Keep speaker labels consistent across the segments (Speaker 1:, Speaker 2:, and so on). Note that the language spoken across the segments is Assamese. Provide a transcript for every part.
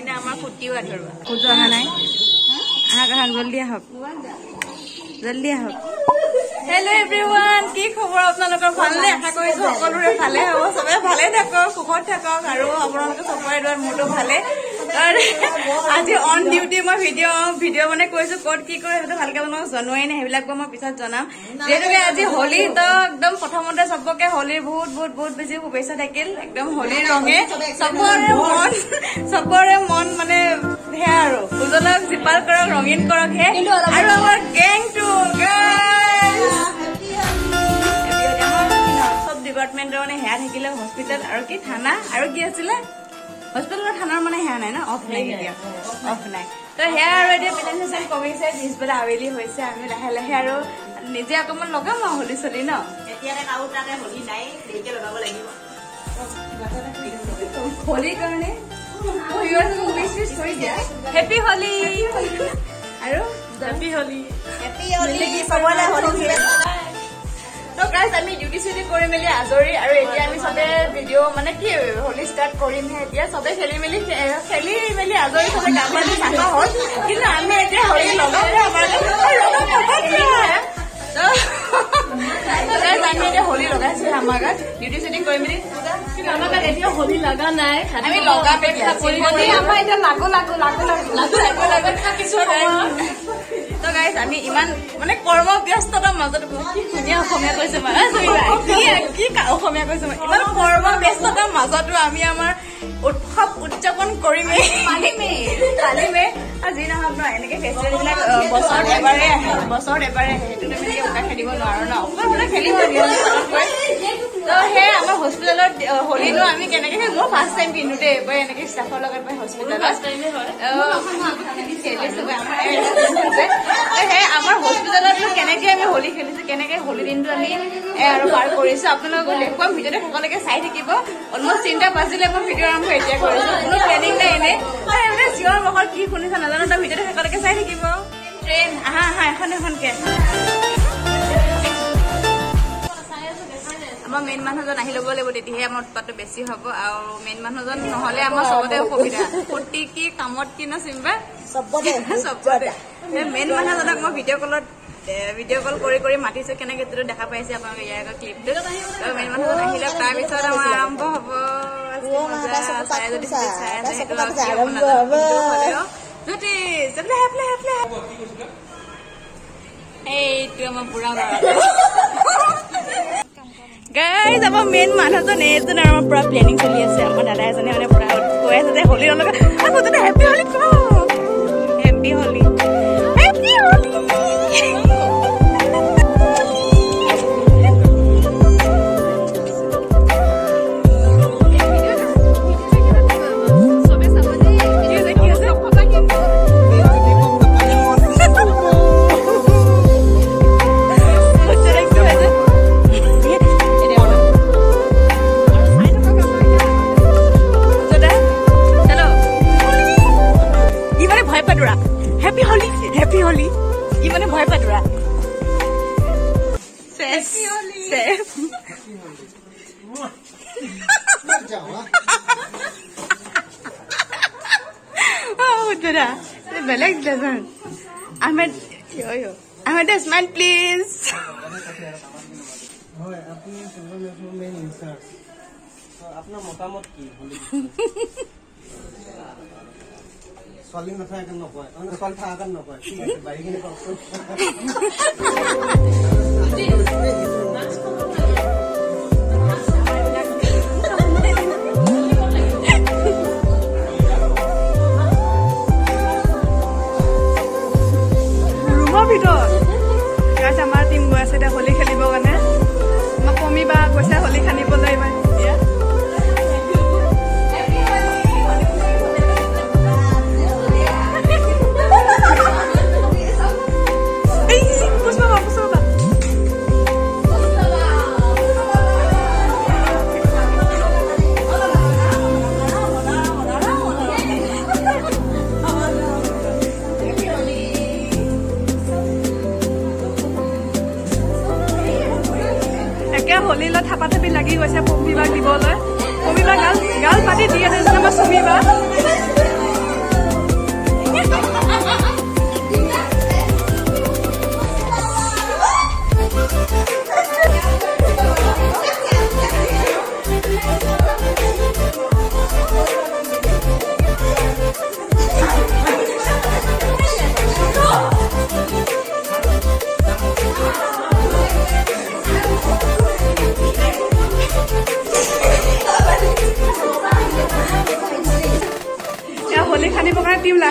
Speaker 1: পিনে আমাৰ ফুটিও আধৰুৱা ফুটো অহা নাই? আহক আহক জল্দি আহক। জল্দি আহক। হেল্ল' এভৰিৱান কি খবৰ আপোনালোকৰ ভালনে? আশা কৰিছো সকলোৰে ভালে হ'ব চবে ভালে থাকক সুখত থাকক আৰু আপোনালোকে চবৰে দৰে মোৰতো ভালে আৰু আজি অন ডিউটি মই ভিডিঅ' ভিডিঅ' মানে কৈছো ক'ত কি কৰে সেইটো ভালকে আপোনালোকক জনোৱাই নাই সেইবিলাকো মই পিছত জনাম। যিহেতুকে আজি হোলী তো একদম প্ৰথমতে চবকে হোলীৰ বহুত বহুত বহুত বেছি শুভেচ্ছা থাকিল একদম হোলীৰ ৰঙে। চবৰে মন চবৰে মন মানে সেয়া আৰু উজলক জীপাল কৰক ৰঙীন কৰক আৰু আমাৰ গেংটো চব ডিপাৰ্টমেণ্টৰ মানে সেয়া থাকিলে হস্পিটেল আৰু কি থানা আৰু কি আছিলে? হস্পিটেলৰ থানাৰ মানে সেয়া নাই ন? অফ নাই এতিয়া। অফ নাই। তো সেয়া আৰু এতিয়া চেচন কমিছে পিছবেলা আবেলি হৈছে আমি লাহে লাহে আৰু নিজে অকণমান লগাম আৰু হলি চলি ন? হোলীৰ কাৰণে? হেপী হোলী আৰু হেপী হোলী তো গাইজ আমি ডিউটি চিউটি কৰি মেলি আজৰি আৰু এতিয়া আমি চবে ভিডিঅ' মানে কি হোলী ষ্টাৰ্ট কৰিমহে এতিয়া। চবে খেলি মেলি খেলি মেলি আজৰি চবে গা পানী চাফা হ'ল। কিন্তু আমি এতিয়া হোলী লগাম আমি এতিয়া হোলী লগাইছো আমাৰ গাত ডিউটি চিউটি কৰি মেলি
Speaker 2: আমাৰ গাত এতিয়া হোলী লগা নাই।
Speaker 1: আমি লগাম এতিয়া
Speaker 2: হোলী আমাৰ এতিয়া লাগো লাগো লাগো লাগো। লাগো লাগো লাগো।
Speaker 1: তো গাইজ আমি ইমান মানে কৰ্মব্যস্ততাৰ মাজত কি ধুনীয়া অসমীয়া কৈছে কি অসমীয়া কৈছে মানে ইমান কৰ্মব্যস্ততাৰ মাজতো আমি আমাৰ উৎসৱ উদযাপন কৰিমেই পালিমেই পালিমেই আৰু যি নহওক ন এনেকে ফেষ্টিভেল বিলাক বছৰত এবাৰে আহে বছৰত এবাৰে আহে সেইটো আমি উকা খেলিব নোৱাৰো ন। খেলিব তো সেই আমাৰ হস্পিটেলত হোলীটো আমি কেনেকে মই ফাৰ্ষ্ট টাইম পিন্ধো দেই মই এনেকে ষ্টাফৰ লগত মই হস্পিটেলত সেই আমাৰ হস্পিটেলত কেনেকে আমি হোলী খেলিছো কেনেকে হোলী দিনটো আমি আৰু পাৰ কৰিছো আপোনালোকক দেখুৱাম ভিডিঅ'তে সকলোকে চাই থাকিব। অলমষ্ট তিনিটা বাজিলে মই ভিডিঅ' আৰম্ভ এতিয়া কৰিছো। কোনো প্লেনিং নাই এনেই মানে চিঞৰ বাখৰ কি শুনিছা নাজানো তাৰ ভিডিঅ'তে সকলোকে চাই থাকিব। ট্ৰেইন আহা আহা এখন এখনকে। আমাৰ মেইন মানুহজন আহি ল'ব লাগিব তেতিয়াহে আমাৰ উৎপাতটো বেছি হ'ব। আৰু মেইন মানুহজন নহ'লে আমাৰ চবতে অসুবিধা। ফুৰ্তি কি কামত কি ন চিম্বা? চবতে মেইন মানুহজনক মই ভিডিঅ' কলত ভিডিঅ' কল কৰি কৰি মাতিছো কেনেকে যিটো দেখা পাইছে আপোনালোকে ইয়াৰ আগৰ ক্লিপটো মেইন মানুহজন আহিলে তাৰপিছত আমাৰ আৰম্ভ হ'ব। চাই যদি চাই আছে সেইটো জ্যোতি এইটো আমাৰ বুঢ়া ল'ৰা গাইজ আমাৰ মেইন মানুহজন এইজন আৰু আমাৰ পুৰা প্লেনিং চলি আছে। আমাৰ দাদা এজনে মানে পুৰা কৈ আছে যে হোলী অলপ মুঠতে হেপী হোলী কওঁ happy Holi. Okay. Ahmed Ahmed smile please
Speaker 3: আপোনাৰ মতামত কি ছোৱালী নাথাকে নকয় ছোৱালী থকাকে নকয় ঠিক আছে বাৰীখিনি কওকচোন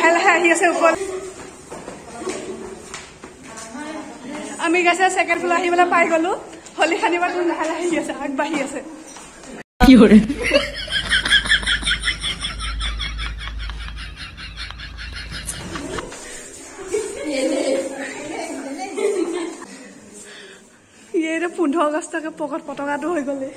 Speaker 1: লাহে লাহে আহি আছে ওপৰত আমি গেছে ছেকেণ্ড ফ্ল'ৰ আহি পেলাই পাই গলো হলি সানিব টিম লাহে লাহে আহি আছে আগবাঢ়ি আছে পোন্ধৰ আগষ্টকে পকত পতকাটো হৈ গ'লে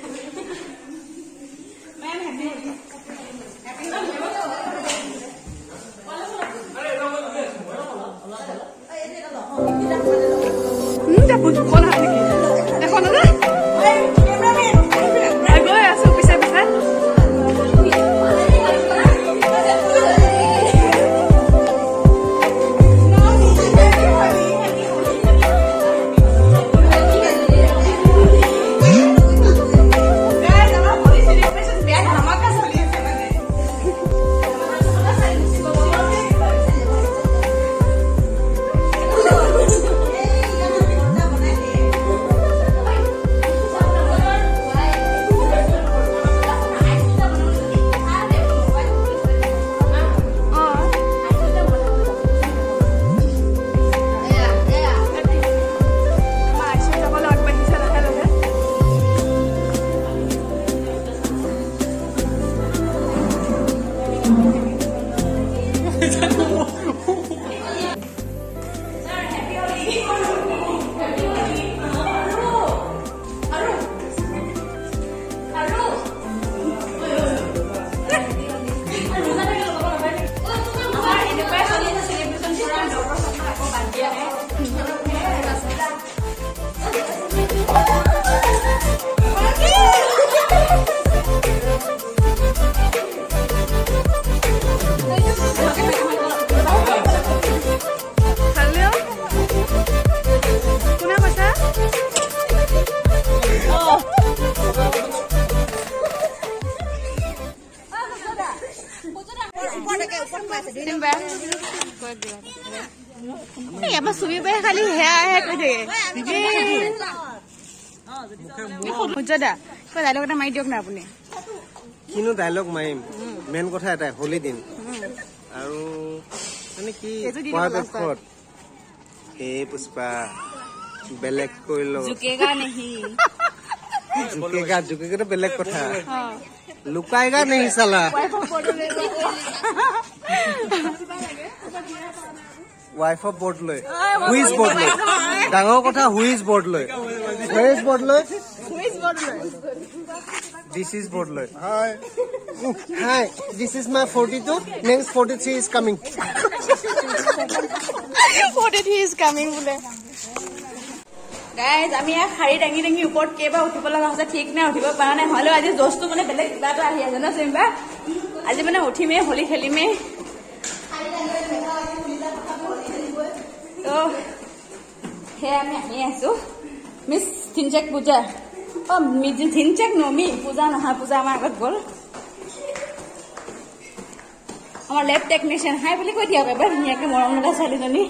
Speaker 2: চুমি পাই খালি সেয়া আহে কৈ থাকে
Speaker 1: সূৰ্যদা কিবা ডাইলগ এটা মাৰি দিয়ক না আপুনি।
Speaker 3: কিনো ডাইলগ মাৰিম? মেইন কথা এটাই হোলী দিন। আৰু মানে কি পৰাপক্ষত হে পুষ্পা বেলেগ কৰি লওঁ
Speaker 1: জুকেগা নেহি।
Speaker 3: জুকেগা জুকেগাটো বেলেগ কথা। লুকাইগা নেহি চালা। ৱাইফ অফ বৰ্ড লৈ হুইজ বৰ্ড লৈ ডাঙৰ কথা হুইজ বৰ্ড লৈ হুইজ বৰ্ড লৈ দিছ ইজ বৰ্ড লৈ hi this is my forty two next forty three is coming
Speaker 1: guys আমি ইয়াত শাৰী দাঙি দাঙি ওপৰত কেইবাৰ উঠিব লগা হৈছে ঠিক নাই উঠিব পৰা নাই। হ'লেও আজি জচটো মানে বেলেগ কিবা এটা আহি আছে ন চিম্বা? আজি মানে উঠিমেই হোলী খেলিমেই। ত' সেয়া আমি আহি আছো মিছ থিনচেক পূজা অ থিনচেক নমি পূজা নহয় পূজা আমাৰ আগত গ'ল আমাৰ লেব টেকনিচিয়ান হাই বুলি কৈ দিয়ক এবাৰ ধুনীয়াকে মৰম লগা ছোৱালীজনী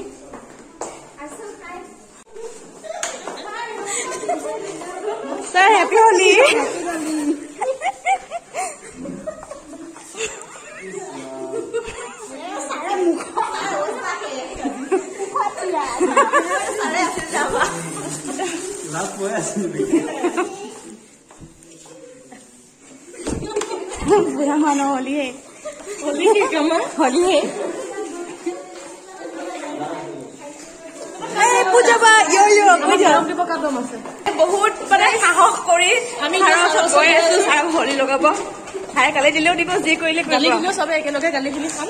Speaker 1: ছাৰ হেপী হলি বুঢ়া মানুহ হলি হে হলি হে কামা হলি হে পূজা বা ইয় ইয় পূজা বহুত মানে সাহস কৰি আমি গৈ আছো ছাৰক হলি লগাব ছাৰে গালি দিলেও দিব যি কৰিলে
Speaker 2: গালি দিলেও চবে একেলগে গালি দিলি খাম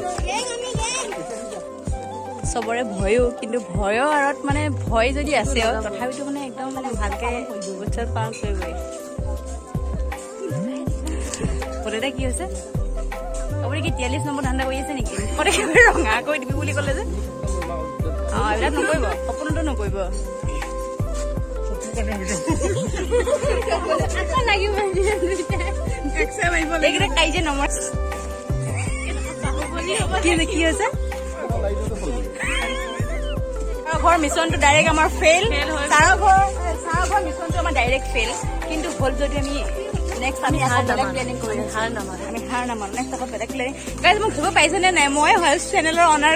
Speaker 1: চবৰে ভয়ো কিন্তু ভয়ৰ আঁৰত মানে ভয় যদি আছে তথাপিতো মানে একদম মানে ভালকে উৎসৱ পালন কৰিবই। সদায় কি হৈছে? আপুনি কি তিয়াল্লিছ নম্বৰ ধান্দা কৰি আছে নেকি? সদায় ৰঙা কৰি দিবি বুলি ক'লে যে। অঁ এইবিলাক নকৰিব সপোনতো নকৰিব। কি হৈছে? ঘৰ মিছনটো ডাইৰেক্ট আমাৰ ফেইল ছাৰৰ ঘৰ ছাৰৰ ঘৰ মিছনটো আমাৰ ডাইৰেক্ট ফেইল কিন্তু হ'ল যদি আমি নেক্সট আমি আকৌ বেলেগ প্লেনিং কৰি হাৰ নামানো। আমি হাৰ নামানো। নেক্সট আকৌ বেলেগ প্লেনিং গাইজ মোক ধৰিব পাৰিছেনে নাই? মই হয় চেনেলৰ অনাৰ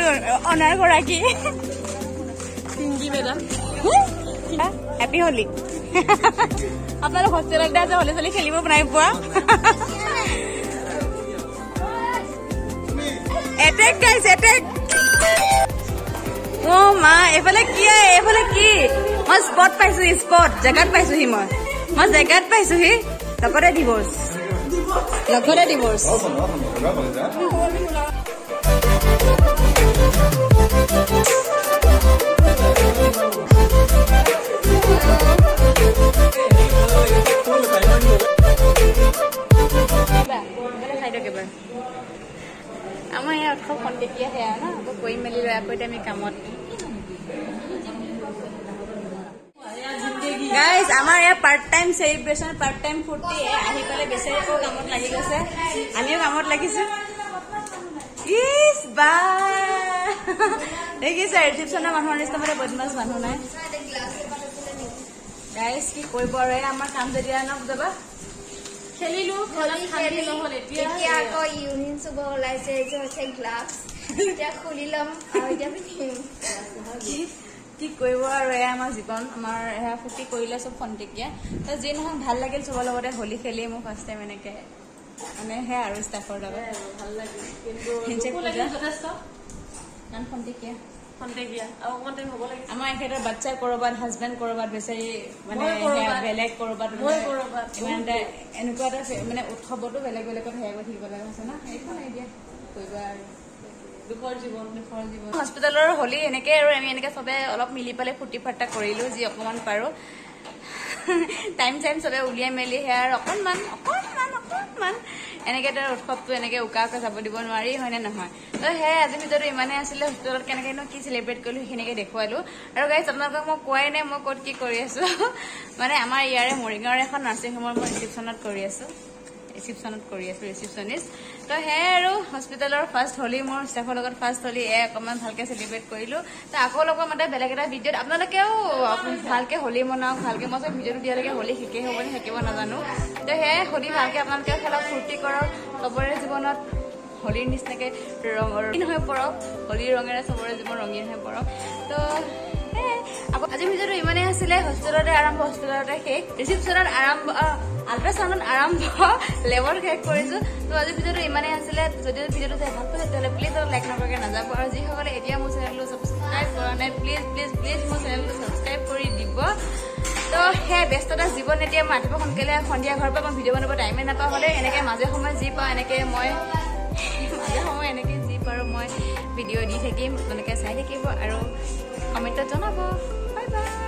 Speaker 1: অনাৰ গৰাকী।
Speaker 2: পিংকি মেডাম
Speaker 1: হেপী হলি আপোনালোক হোষ্টেলত আছে হলি চলি খেলিব নাই পোৱা। এটেক গাইছ এটেক অ মা এইফালে কি? এইফালে কি? মই স্পট পাইছোহি স্পট জেগাত পাইছোহি মই। মই জেগাত পাইছোহি লগতে ডিভৰ্চ লগতে ডিভৰ্চ আমাৰ ইয়াৰ উৎসৱ খন্তেকীয়া সেয়া ন আকৌ কৰি মেলি লৈ আকৌ এতিয়া আমি কামত গাইজ আমাৰ ইয়াৰ part time celebration part time ফূৰ্তি আহি পেলাই বেচেৰি আকৌ কামত লাগি গৈছে। আমিও কামত লাগিছো। ইছ বা। দেখিছা ৰিচিপশ্যনৰ মানুহৰ নিচিনা মানে বদমাছ মানুহ নাই। গাইজ কি কৰিব আৰু এই আমাৰ কাম যদি ন যাবা খেলিলো খেলত শান্তি নহ'ল এতিয়া।
Speaker 4: এতিয়া আকৌ ইউনিয়ন চুব ওলাইছে এইটো হৈছে গ্লাভছ এতিয়া খুলি ল'ম আৰু এতিয়া পিন্ধিম।
Speaker 1: কি কি কৰিব আৰু এয়া আমাৰ জীৱন আমাৰ এয়া ফূৰ্তি কৰিলে চব খন্তেকীয়া তো যি নহওক ভাল লাগিল চবৰ লগতে হোলী খেলি মোৰ ফাৰ্ষ্ট টাইম এনেকে মানে সেয়া আৰু ষ্টাফৰ লগত।
Speaker 2: ভাল কিন্তু। লাগিল যথেষ্ট।
Speaker 1: কাৰণ খন্তেকীয়া আমাৰ এখেতৰ বাচ্ছা কৰবাত হাজবেণ্ড কৰবাত বেচাৰি মানে বেলেগ কৰবাত। ইমান এটা এনেকুৱা এটা মানে উৎসৱতো বেলেগ বেলেগত সেয়া কৰি থাকিব লগা হৈছে ন? সেইখন এতিয়া কৰিবা আৰু
Speaker 2: দুখৰ জীৱন
Speaker 1: দুখৰ জীৱন হস্পিটেলৰ হ'লি এনেকে আৰু আমি এনেকে চবে অলপ মিলি পেলাই ফূৰ্তি ফাৰ্তা কৰিলো যি অকমান পাৰো। টাইম চাইম চবে উলিয়াই মেলি সেয়া অকণমান অকণমান অকণমান এনেকে তাৰ উৎসৱটো এনেকে উকাকৈ যাব দিব নোৱাৰি হয়নে নহয়? তো সেয়াই আজি ভিডিঅ'টো ইমানেই আছিলে হস্পিটেলত কেনেকেনো কি চেলিব্ৰেট কৰিলো সেইখিনিকে দেখুৱালো। আৰু গাইজ আপোনালোকক মই কোৱাই নাই মই ক'ত কি কৰি আছো। মানে আমাৰ ইয়াৰে মৰিগাঁৱৰ এখন নাৰ্ছিং হোমৰ মই ৰিচিপশ্যনত কৰি আছো। ৰিচিপশ্যনত কৰি আছো ৰিচিপশ্যনিষ্ট তো সেয়াই আৰু হস্পিটেলৰ ফাৰ্ষ্ট হলি মোৰ ষ্টাফৰ লগত ফাৰ্ষ্ট হলি এ অকণমান ভালকে চেলিব্ৰেট কৰিলো। তো আকৌ লগৰ মানে বেলেগ এটা ভিডিঅ'ত আপোনালোকেও ভালকে হলি মনাওক ভালকে মই চব ভিডিঅ'টো দিয়ালৈকে হলি শিকেই হ'ব নে শিকিব নাজানো। তো সেয়াই হলি ভালকে আপোনালোকে খেলক ফূৰ্তি কৰক চবৰে জীৱনত হোলীৰ নিচিনাকে ৰঙীন হৈ পৰক হোলীৰ ৰঙেৰে চবৰে জীৱন ৰঙীন হৈ পৰক। তো আজি ভিডিঅ'টো ইমানেই আছিলে হোষ্টেলতে আৰম্ভ হোষ্টেলতে শেষ। ৰিচিপশ্যনত আৰম্ভ আল্ট্ৰাচাউণ্ডত আৰম্ভ লেবত শেষ কৰিছো। তো আজি ভিডিঅ'টো ইমানেই আছিলে। যদি ভিডিঅ'টো চাই ভাল পাইছে তেতিয়াহ'লে প্লিজ লাইক নকৰাকৈ নাযাব। আৰু যিসকলে এতিয়া মোৰ চেনেলটো ছাবস্ক্ৰাইব কৰা নাই প্লিজ প্লিজ প্লিজ মোৰ চেনেলটো ছাবস্ক্ৰাইব কৰি দিব। তো সেয়া ব্যস্ততা জীৱন এতিয়া মই ৰাতিপুৱা সোনকালে সন্ধিয়া ঘৰৰ পৰা মই ভিডিঅ' বনাব টাইমে নাপাওঁ হ'লে এনেকৈ মাজে সময়ে যি পাওঁ এনেকৈ মই মাজে সময়ে এনেকৈ যি পাৰোঁ মই ভিডিঅ' দি থাকিম আপোনালোকে চাই থাকিব আৰু কমেণ্টত জানাব। Bye bye.